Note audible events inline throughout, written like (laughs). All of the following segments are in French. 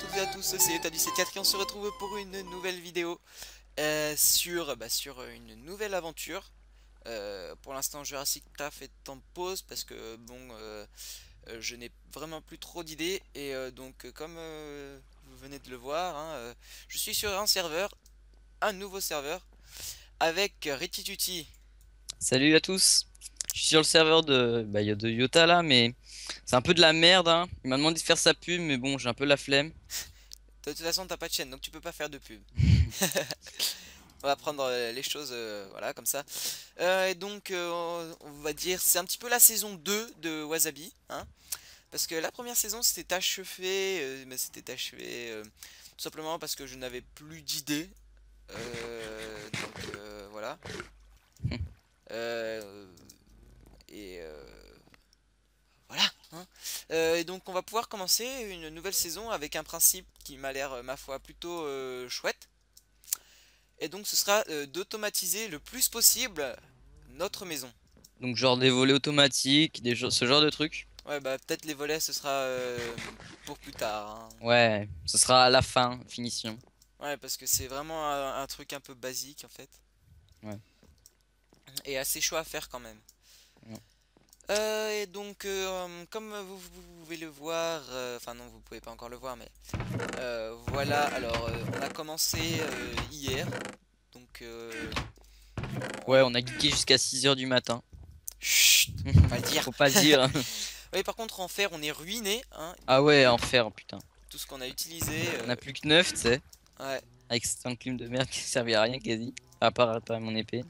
toutes et à tous, c'est Eta du C4 et on se retrouve pour une nouvelle vidéo euh, sur, bah, sur une nouvelle aventure. Euh, pour l'instant Jurassic Craft est en pause parce que bon, euh, je n'ai vraiment plus trop d'idées et donc comme vous venez de le voir, hein, je suis sur un serveur, un nouveau serveur avec Retituti. Salut à tous, je suis sur le serveur de, bah, de Yota là mais c'est un peu de la merde, hein. Il m'a demandé de faire sa pub, mais bon, j'ai un peu la flemme. De toute façon, t'as pas de chaîne, donc tu peux pas faire de pub. (laughs) on va prendre euh, les choses, euh, voilà, comme ça. Euh, et donc, on va dire, c'est un petit peu la saison 2 de Wasabi, hein. Parce que la première saison, c'était achevé, mais c'était achevé tout simplement parce que je n'avais plus d'idées. donc, voilà. (laughs) et Hein. Euh, et donc on va pouvoir commencer une nouvelle saison avec un principe qui m'a l'air, euh, ma foi, plutôt euh, chouette. Et donc ce sera d'automatiser le plus possible notre maison. Donc genre des volets automatiques, des ce genre de trucs Ouais bah peut-être les volets ce sera pour plus tard. Hein. Ouais, ce sera à la fin, finition. Ouais parce que c'est vraiment un, un, truc un peu basique en fait. Ouais. Et assez chaud à faire quand même. Euh, et donc, euh, comme vous, pouvez le voir, euh, enfin non, vous pouvez pas encore le voir, mais voilà. Alors, on a commencé hier, donc. Ouais, on a geeké jusqu'à 6h du matin. Chut, (laughs) faut pas dire. faut pas dire. (laughs) oui, par contre, en fer, on est ruiné. Hein. Ah ouais, en fer, putain. Tout ce qu'on a utilisé. On a plus que 9, tu sais. Ouais. Avec un clim de merde qui (laughs) servait à rien quasi. À part réparer mon épée.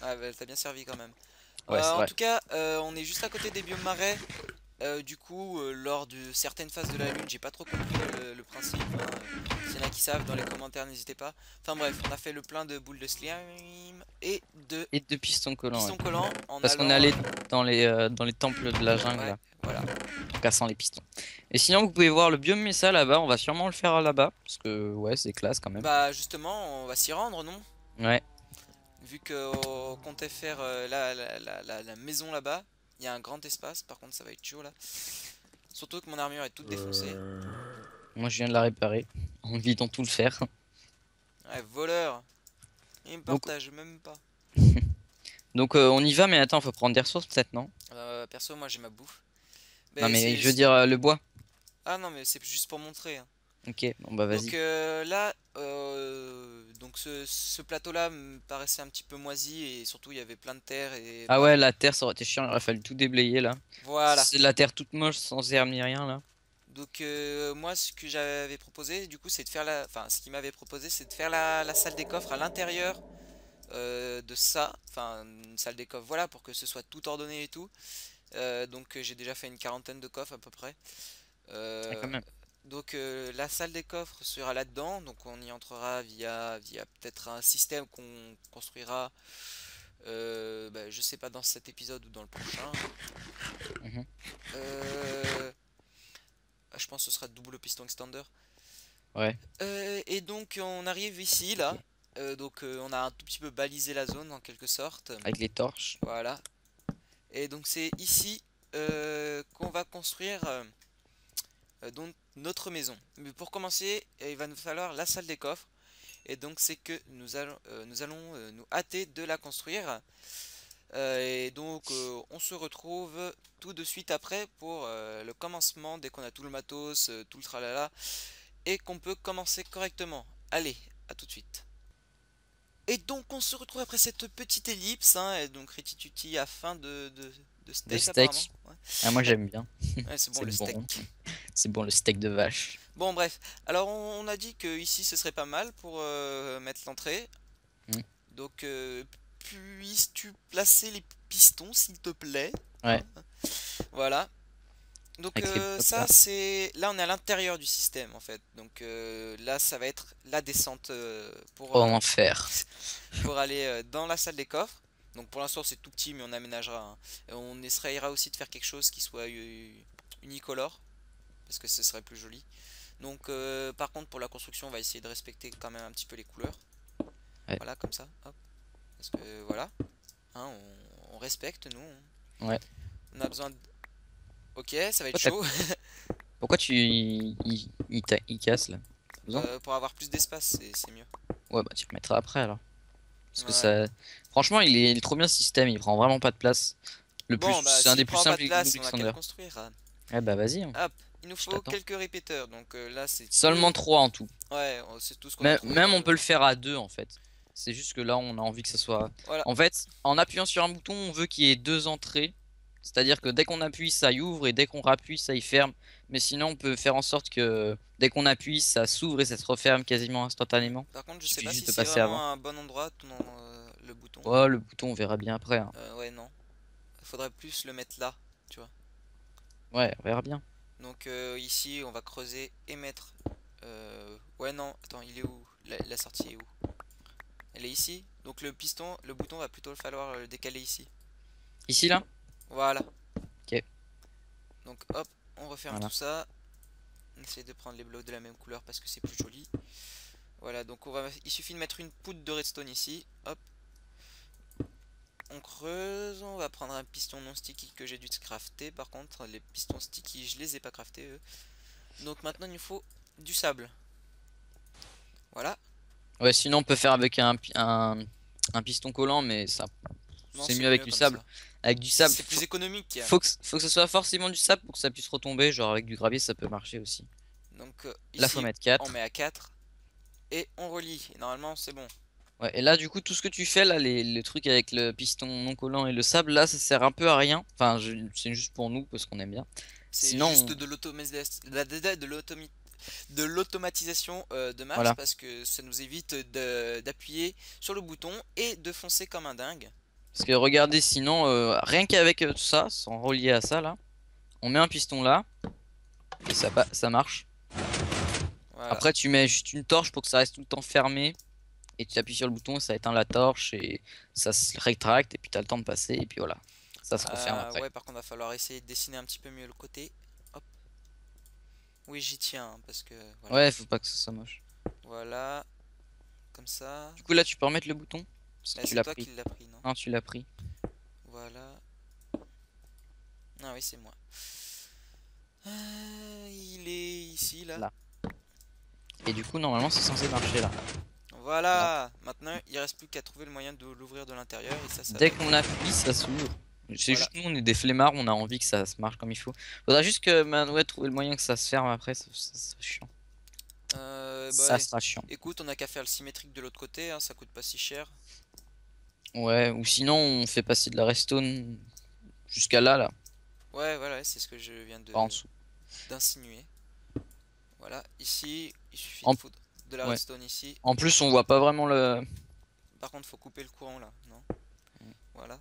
Ah bah, t'as bien servi quand même. Euh, en tout cas, euh, on est juste à côté des biomes marais. Euh, du coup, lors de certaines phases de la lune, j'ai pas trop compris le, principe. Hein. S'il y en a qui savent, dans les commentaires, n'hésitez pas. Enfin bref, on a fait le plein de boules de slime et de, et de pistons collants. Pistons collants Parce qu'on est allé dans les, dans les temples de la jungle. Voilà. En cassant les pistons. Et sinon, vous pouvez voir le biome Mesa là-bas. On va sûrement le faire là-bas. Parce que, ouais, c'est classe quand même. Bah, justement, on va s'y rendre, non? Ouais vu qu'on comptait faire euh, la, maison là-bas, il y a un grand espace, par contre ça va être chaud là. Surtout que mon armure est toute défoncée. Moi je viens de la réparer, en dans tout le fer. Ouais, voleur Il me partage même pas. (laughs) Donc euh, on y va, mais attends, faut prendre des ressources peut-être, non? Euh, Perso, moi j'ai ma bouffe. non mais je veux dire le bois. Ah non mais c'est juste pour montrer. Hein. Ok, bon bah vas-y. Donc là, donc ce, plateau là me paraissait un petit peu moisi et surtout il y avait plein de terre et ah ouais la terre ça aurait été chiant il aurait fallu tout déblayer là. Voilà. C'est la terre toute moche sans herbe ni rien là. Donc euh, moi ce que j'avais proposé du coup c'est de faire la enfin ce qu'il m'avait proposé c'est de faire la, salle des coffres à l'intérieur euh, de ça enfin une salle des coffres voilà pour que ce soit tout ordonné et tout. Euh, donc j'ai déjà fait une quarantaine de coffres à peu près. Ah, quand même. Donc euh, la salle des coffres sera là-dedans, donc on y entrera via, via peut-être un système qu'on construira, euh, bah, je sais pas dans cet épisode ou dans le prochain. Mhm. Euh, je pense que ce sera double piston extender. Ouais. et donc on arrive ici, là. donc on a un tout petit peu balisé la zone en quelque sorte. Avec les torches. Voilà. Et donc c'est ici qu'on va construire euh, donc notre maison. Mais pour commencer, euh, il va nous falloir la salle des coffres. Et donc c'est que nous allons, euh, nous, allons nous hâter de la construire. et donc on se retrouve tout de suite après pour le commencement, dès qu'on a tout le matos, tout le tralala. Et qu'on peut commencer correctement. Allez, à tout de suite. Et donc on se retrouve après cette petite ellipse, hein, et donc Retituti a faim de, de, steak. Ah, moi j'aime bien. c'est bon (laughs) le steak. C'est bon le steak de vache. Bon bref, alors on, a dit que ici ce serait pas mal pour euh, mettre l'entrée. Mm. Donc euh, puisses-tu placer les pistons s'il te plaît? Ouais. Voilà. Donc euh, ça c'est là on est à l'intérieur du système en fait. Donc là ça va être la descente pour oh, enfer. pour aller dans la salle des coffres. Donc pour l'instant c'est tout petit mais on aménagera. Hein. On essaiera aussi de faire quelque chose qui soit unicolore parce que ce serait plus joli. Donc euh, par contre pour la construction on va essayer de respecter quand même un petit peu les couleurs. Voilà comme ça. Parce que voilà. Hein, on, respecte nous. Ouais. On a besoin de... Ok ça va être chaud. (laughs) Pourquoi tu... Il, casse là? Euh, pour avoir plus d'espace, c'est mieux. Ouais, bah tu le mettras après alors. Parce que ça... Franchement, il est, il est trop bien ce système, il prend vraiment pas de place. Le plus... Bah, c'est un des plus simples de place, on a construire. hein. Ouais, bah vas-y. hein. Hop, il nous faut quelques répéteurs. Donc euh, là, c'est Seulement 3 en tout. Ouais, c'est tout ce qu'on a Même, on peut le faire à deux en fait. C'est juste que là, on a envie que ça soit. Voilà. En fait, en appuyant sur un bouton, on veut qu'il y ait deux entrées. C'est-à-dire que dès qu'on appuie, ça y ouvre et dès qu'on rappuie, ça y ferme. Mais sinon, on peut faire en sorte que dès qu'on appuie, ça s'ouvre et ça se referme quasiment instantanément. Par contre, je sais pas si c'est vraiment un bon endroit, euh, le bouton. Oh, le bouton, on verra bien après. hein. Euh, ouais, non. Faudrait plus le mettre là. Ouais, on verra bien. Donc euh, ici, on va creuser et mettre. euh, Ouais, non, attends, il est où? La, la sortie est où? Elle est ici. Donc le piston, le bouton va plutôt falloir le décaler ici. Ici, là? Voilà. Ok. Donc hop, on referme Voilà. tout ça. On essaie de prendre les blocs de la même couleur parce que c'est plus joli. Voilà, donc on va, il suffit de mettre une poudre de redstone ici. Hop. On creuse, on va prendre un piston non sticky que j'ai dû crafter. Par contre, les pistons sticky, je les ai pas craftés eux. Donc maintenant, il nous faut du sable. Voilà. Ouais, sinon, on peut faire avec un, un, un piston collant, mais ça. C'est mieux avec du sable. ça. Avec du sable. C'est plus économique. Faut que, faut que ce soit forcément du sable pour que ça puisse retomber. Genre, avec du gravier, ça peut marcher aussi. Donc euh, Là, ici, faut mettre 4. on met à 4. Et on relie. Et normalement, c'est bon. Ouais, et là, du coup, tout ce que tu fais, là, les, les trucs avec le piston non collant et le sable, là, ça sert un peu à rien. Enfin, c'est juste pour nous parce qu'on aime bien. C'est Sinon, juste on- de l'automatisation euh, de Voilà. parce que ça nous évite d'appuyer sur le bouton et de foncer comme un dingue. Parce que regardez, sinon, euh, rien qu'avec euh, tout ça, sans relier à ça, là, on met un piston là, et ça, marche. Voilà. Après, tu mets juste une torche pour que ça reste tout le temps fermé, et tu appuies sur le bouton, ça éteint la torche, et ça se rétracte, et puis tu as le temps de passer, et puis voilà. Ça se referme Euh, après. ouais, par contre, va falloir essayer de dessiner un petit peu mieux le côté. Hop. Oui, j'y tiens hein, parce que voilà. Ouais, faut pas que ce soit moche. Voilà. Comme ça. Du coup, là, tu peux remettre le bouton? C'est toi qui l'as pris, non? Non, tu l'as pris. Voilà. Ah oui, c'est moi. Euh, il est ici, là. Là. Et du coup, normalement, c'est censé marcher là. Voilà. Maintenant, il reste plus qu'à trouver le moyen de l'ouvrir de l'intérieur et ça, ça. Dès qu'on appuie, ça s'ouvre. C'est Voilà. juste nous, on est des flemmards, on a envie que ça se marche comme il faut. Faudra juste que, man, ouais, trouver le moyen que ça se ferme après, ça, ça, ça sera chiant. Euh, bah ça sera chiant. Écoute, on a qu'à faire le symétrique de l'autre côté, hein, ça coûte pas si cher. Ouais, ou sinon, on fait passer de la redstone jusqu'à là, là, Ouais, voilà, c'est ce que je viens de d'insinuer. Voilà, ici, il suffit En- de de la ouais. redstone ici. En plus, on voit pas vraiment le. Par contre, faut couper le courant là, non Voilà.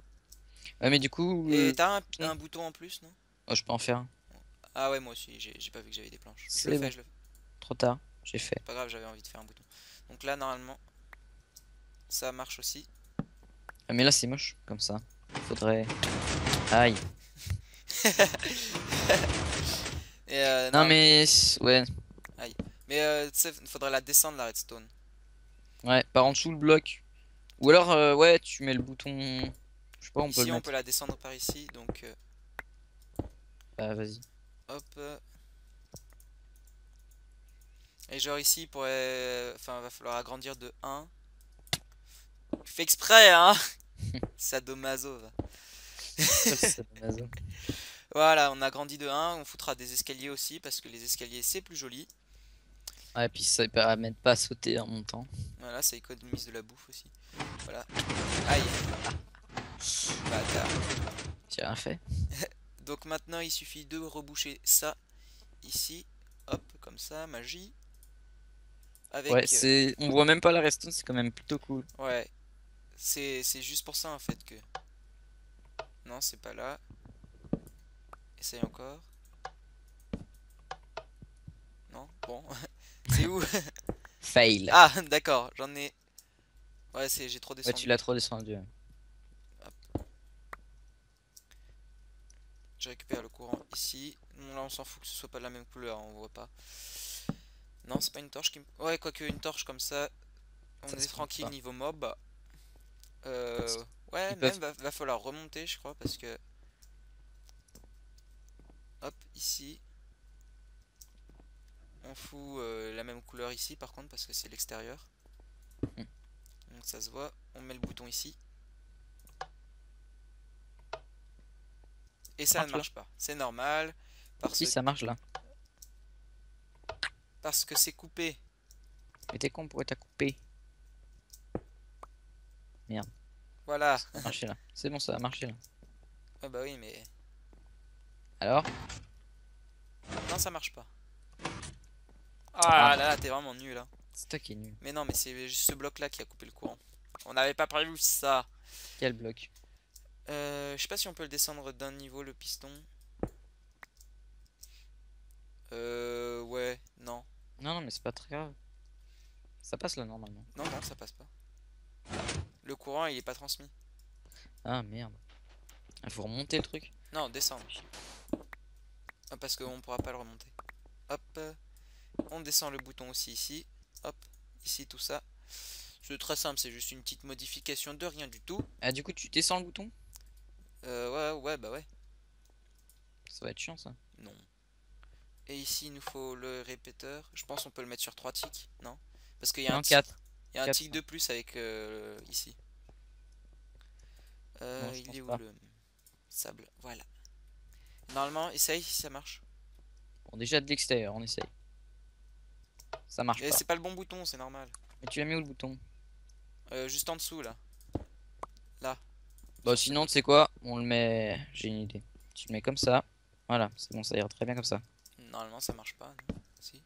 Ouais, mais du coup, Et euh, t'as un, un bouton en plus, non oh, je peux en faire un. Ah ouais, moi aussi, j'ai pas vu que j'avais des planches. Je le bon. fais, je le fais. Trop tard, j'ai fait. Pas grave, j'avais envie de faire un bouton. Donc là, normalement, ça marche aussi. Ah, mais là, c'est moche, comme ça. Faudrait. Aïe. (laughs) Et euh, Non, non, mais. Ouais, mais euh, tu sais, faudrait la descendre la redstone. ouais, par en dessous le bloc. Ou alors, euh, ouais, tu mets le bouton. Je sais pas, on peut ici, le on mettre. peut la descendre par ici, donc euh, Bah, vas-y. hop. euh. Et genre ici, il pourrait... Enfin, va falloir agrandir de 1. Fais exprès, hein (laughs) Sadomaso, va. (laughs) Voilà, on a grandi de 1, on foutra des escaliers aussi parce que les escaliers c'est plus joli. Ouais, puis ça permet de pas sauter en montant. Voilà, ça économise de la bouffe aussi. Voilà. Aïe. Bâtard. J'ai rien fait. (laughs) Donc maintenant il suffit de reboucher ça ici. Hop, comme ça, magie. Avec. Ouais, euh, c'est. On voit même pas la redstone, c'est quand même plutôt cool. Ouais. C'est c'est juste pour ça en fait que. Non, c'est pas là. Essaye encore. Non, bon. (laughs) c'est où (laughs) Fail. Ah, d'accord, j'en ai. Ouais, c'est j'ai trop ouais, descendu. tu l'as trop descendu. ouais. Je récupère le courant ici. Là, on s'en fout que ce soit pas de la même couleur, on voit pas. Non, c'est pas une torche qui me. Ouais, quoique une torche comme ça, on Ça est tranquille niveau mob. Euh. Ouais, ils peuvent- même va, va falloir remonter, je crois, parce que. Hop, ici. On fout euh, la même couleur ici par contre parce que c'est l'extérieur. Mm. Donc ça se voit. On met le bouton ici. Et ça ne là. marche pas. C'est normal. Parce, Si ça marche là. parce que c'est coupé. Mais t'es con, pourquoi t'as coupé? Voilà. Ça a marché là. C'est bon, ça a marché là. Ah bah oui mais... Alors? Non ça marche pas. Ah. Ah là là t'es vraiment nul là. C'est toi qui est nul. Mais non mais c'est juste ce bloc là qui a coupé le courant. On n'avait pas prévu ça. Quel bloc? Euh, je sais pas si on peut le descendre d'un niveau le piston. Euh, ouais, non. Non, non, mais c'est pas très grave. Ça passe là normalement. Non, non, ça passe pas. Le courant il est pas transmis. Ah merde. Il faut remonter le truc. Non, descendre. Ah, parce qu'on pourra pas le remonter. Hop. On descend le bouton aussi ici. Hop. Ici, tout ça. C'est très simple, c'est juste une petite modification de rien du tout. Ah, du coup, tu descends le bouton? Euh, ouais, ouais, bah ouais. Ça va être chiant ça. Non. Et ici, il nous faut le répéteur. Je pense qu'on peut le mettre sur 3 ticks, non? Parce qu'il y a un Non, tic- 4. Il y a un tic de plus avec euh, ici. Euh, Non, il est où pas. le sable? Voilà. Normalement, essaye si ça marche. Bon, déjà de l'extérieur, on essaye. Ça marche Et pas. c'est pas le bon bouton, c'est normal. Mais tu as mis où le bouton Euh, juste en dessous là. Bah, sinon, tu sais quoi? On le met. J'ai une idée. Tu le mets comme ça. Voilà, c'est bon, ça ira très bien comme ça. Normalement, ça marche pas. non Si.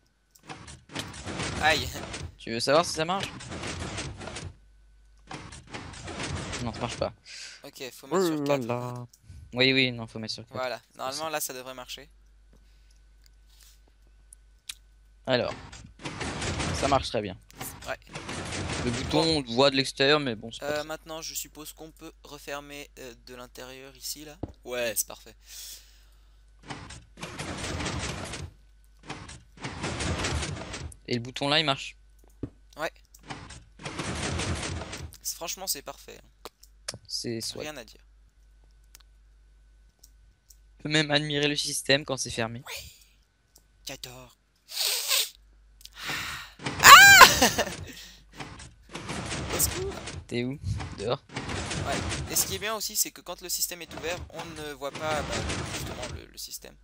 Aïe Tu veux savoir si ça marche? Non, ça marche pas. Ok, faut mettre sur 4. là. Oui, oui, non, faut mettre sur 4. Voilà. Normalement, là, ça devrait marcher. Alors, ça marche très bien. Ouais. Le bouton, on le voit de l'extérieur, mais bon, c'est pas Euh, maintenant, je suppose qu'on peut refermer euh, de l'intérieur ici là. Ouais, c'est parfait. Et le bouton là, il marche. C'est- Franchement, c'est parfait. hein. C'est soit. Rien à dire. On peut même admirer le système quand c'est fermé. J'adore. Ah Au secours. T'es où? Dehors? Et ce qui est bien aussi, c'est que quand le système est ouvert, on ne voit pas bah, justement le, le système.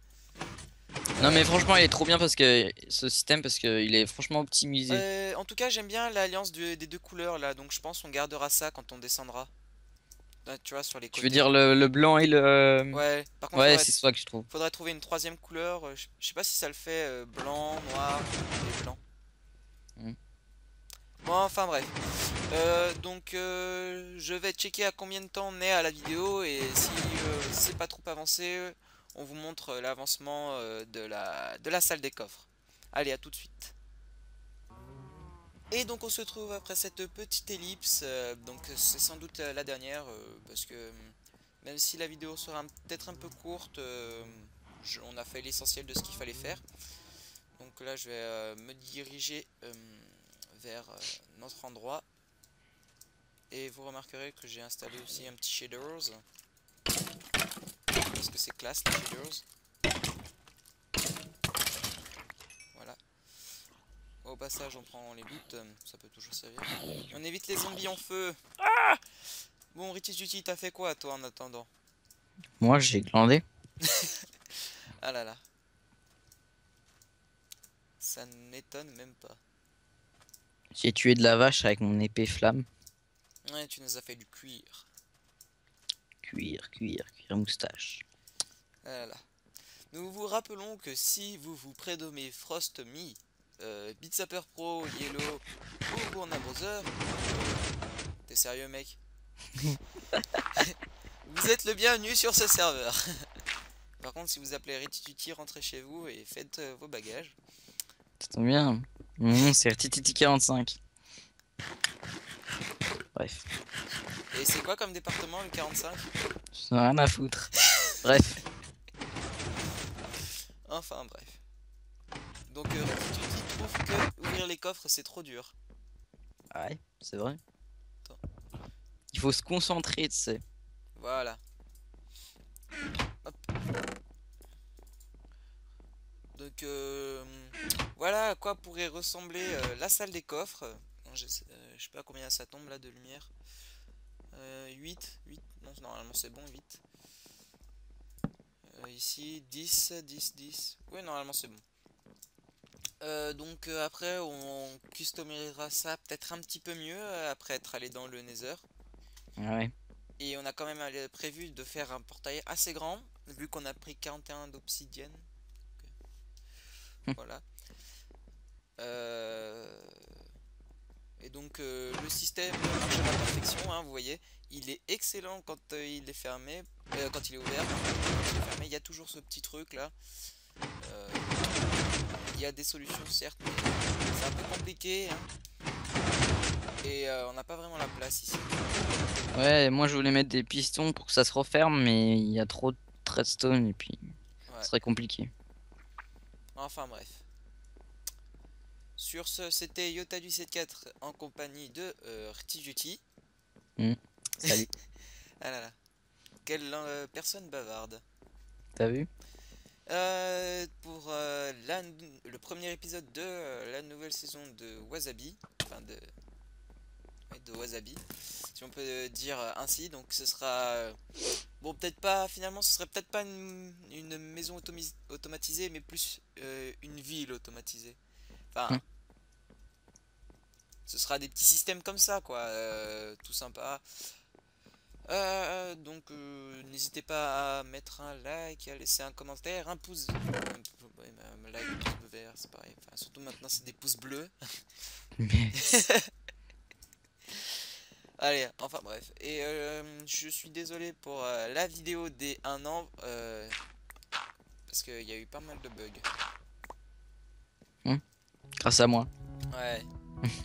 Non, mais franchement, il est trop bien parce que ce système, parce qu'il est franchement optimisé. Euh, en tout cas, j'aime bien l'alliance des deux couleurs là, donc je pense qu'on gardera ça quand on descendra. Là, tu vois, sur les Tu côtés. veux dire le, le blanc et le. Ouais, par contre, Ouais, c'est ça que je trouve. faudrait trouver une troisième couleur. euh, Je je sais pas si ça le fait euh, blanc, noir et blanc. Hmm. Bon, enfin bref. Euh, donc, euh, je vais checker à combien de temps on est à la vidéo et si euh, c'est pas trop avancé, on vous montre l'avancement de, la, de la salle des coffres. Allez, à tout de suite. Et donc on se retrouve après cette petite ellipse, donc c'est sans doute la dernière, parce que même si la vidéo sera peut-être un peu courte, on a fait l'essentiel de ce qu'il fallait faire. Donc là je vais me diriger vers euh, notre endroit. Et vous remarquerez que j'ai installé aussi un petit shaders. Parce que c'est classe les shaders. Voilà. Au passage on prend les euh, ça peut toujours servir. On évite les zombies en feu. Ah bon Ritis Duty t'as fait quoi toi en attendant? Moi, j'ai glandé. (laughs) Ah là là. Ça n'étonne même pas. J'ai tué de la vache avec mon épée flamme. Ouais, tu nous as fait du cuir. Cuir, cuir, cuir moustache. Ah là là. Nous vous rappelons que si vous vous prénommez Frost Me, euh, Beat Pro, Yellow ou Gourna Brother, t'es sérieux mec? (laughs) Vous êtes le bienvenu sur ce serveur. Par contre, si vous appelez Retituti, rentrez chez vous et faites euh, vos bagages. Ça tombe bien. Nom, c'est RTTT45. Bref, Et c'est quoi comme département le 45 j'en ai rien à foutre. Bref, Enfin bref. Donc euh, Retituti trouve que ouvrir les coffres c'est trop dur. ouais, c'est vrai. Attends. Il faut se concentrer, tu sais. Voilà. Hop. Donc, euh, Voilà à quoi pourrait ressembler euh, la salle des coffres. Non, je, sais, euh, je sais pas combien ça tombe là de lumière. Euh, 8, 8, non normalement c'est bon, 8. Euh, ici 10, 10, 10. Oui normalement c'est bon. Donc après on customisera ça peut-être un petit peu mieux après être allé dans le Nether. Ouais. Et on a quand même prévu de faire un portail assez grand, vu qu'on a pris 41 d'obsidienne. Euh, Voilà. Euh, Et donc euh, le système marche à la perfection, hein, vous voyez. Il est excellent quand euh, il est fermé, euh, quand il est ouvert. Quand il est fermé, il y a toujours ce petit truc là. Il y a des solutions certes, mais c'est un peu compliqué. hein. Et on n'a pas vraiment la place ici. Ouais, moi je voulais mettre des pistons pour que ça se referme, mais il y a trop de redstone et puis Ouais. ce serait compliqué. Enfin bref. Sur ce, c'était Yota du 74 en compagnie de euh, Rtijuti. Salut. (laughs) Ah là là. Quelle euh, personne bavarde. T'as vu? Euh, pour euh, la le premier épisode de la nouvelle saison de Wasabi. Enfin de... de Wasabi. Si on peut dire ainsi. Donc ce sera... Bon peut-être pas... Finalement ce serait peut-être pas une, une maison automatisée. Mais plus une ville automatisée. Enfin... Hmm. Ce sera des petits systèmes comme ça quoi. euh, tout sympa. Euh, donc euh, n'hésitez pas à mettre un like, à laisser un commentaire, un pouce, un like, un pouce vert, c'est pareil. Enfin, surtout maintenant c'est des pouces bleus. (laughs) Allez, enfin bref. Et je suis désolé pour la vidéo des 1 an parce qu'il y a eu pas mal de bugs. Grâce à moi, Ouais,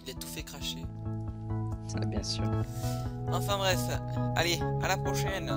il a tout fait cracher. ça bien sûr. Enfin bref, allez, à la prochaine.